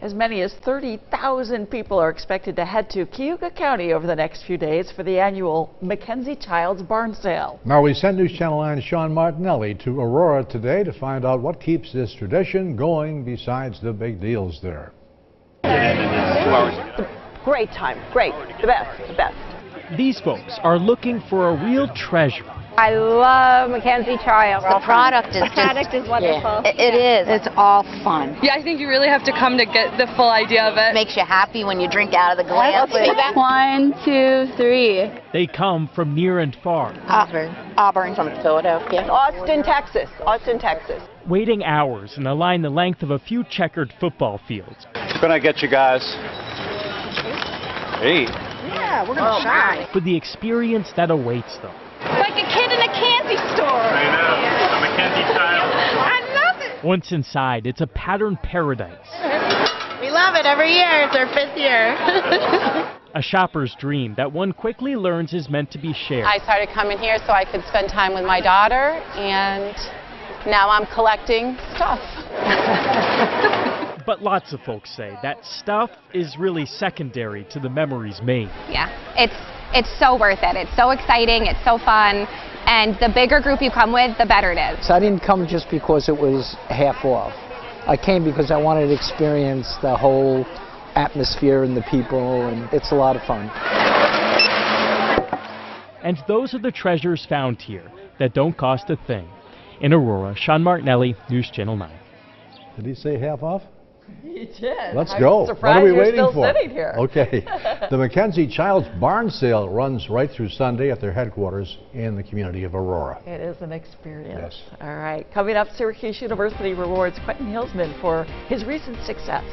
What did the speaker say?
As many as 30,000 people are expected to head to Cayuga County over the next few days for the annual MacKenzie-Childs Barn Sale. Now we send News Channel 9's Sean Martinelli to Aurora today to find out what keeps this tradition going besides the big deals there. Great time. Great. The best. The best. These folks are looking for a real treasure. I love Mackenzie Child. The product is The just, product is wonderful. Yeah, it it is. It's all fun. Yeah, I think you really have to come to get the full idea of it. Makes you happy when you drink out of the glass. One, two, three. They come from near and far, uh, Auburn. Auburn from Philadelphia. Austin, Texas. Austin, Texas. waiting hours in a line the length of a few checkered football fields. Gonna get you guys. Eight. Oh, For the experience that awaits them. Like a kid in a candy store. I know. A Mackenzie child. I love it. Once inside, it's a pattern paradise. We love it every year. It's our fifth year. A shopper's dream that one quickly learns is meant to be shared. I started coming here so I could spend time with my daughter, and now I'm collecting stuff. But lots of folks say that stuff is really secondary to the memories made. yeah, it's it's so worth it. It's so exciting. It's so fun. And the bigger group you come with, the better it is. So I didn't come just because it was half off. I came because I wanted to experience the whole atmosphere and the people, and it's a lot of fun. And those are the treasures found here that don't cost a thing. In Aurora, Sean Martinelli, News Channel 9. Did he say half off? He did. Let's I'm go. What are we waiting for? sitting here. Okay. the MacKenzie-Childs Barn Sale runs right through Sunday at their headquarters in the community of Aurora. It is an experience. Yes. All right. Coming up, Syracuse University rewards Quentin Hillsman for his recent success.